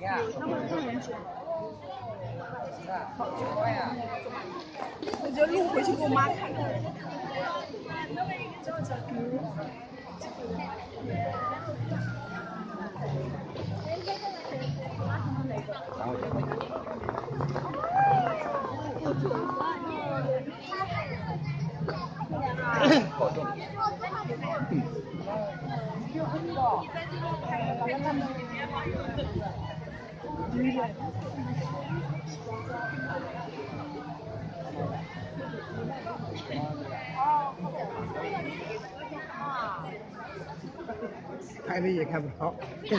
他们看很久。好久呀！我就录回去给我妈看。拍的也看不到。太